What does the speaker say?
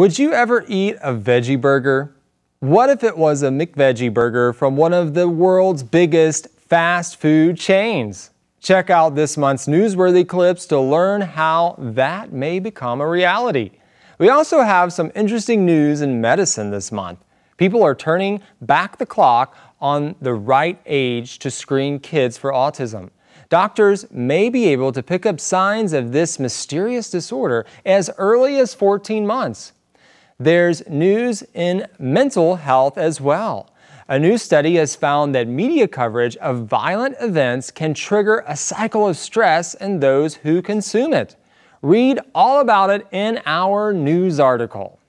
Would you ever eat a veggie burger? What if it was a McVeggie burger from one of the world's biggest fast food chains? Check out this month's newsworthy clips to learn how that may become a reality. We also have some interesting news in medicine this month. People are turning back the clock on the right age to screen kids for autism. Doctors may be able to pick up signs of this mysterious disorder as early as 14 months. There's news in mental health as well. A new study has found that media coverage of violent events can trigger a cycle of stress in those who consume it. Read all about it in our news article.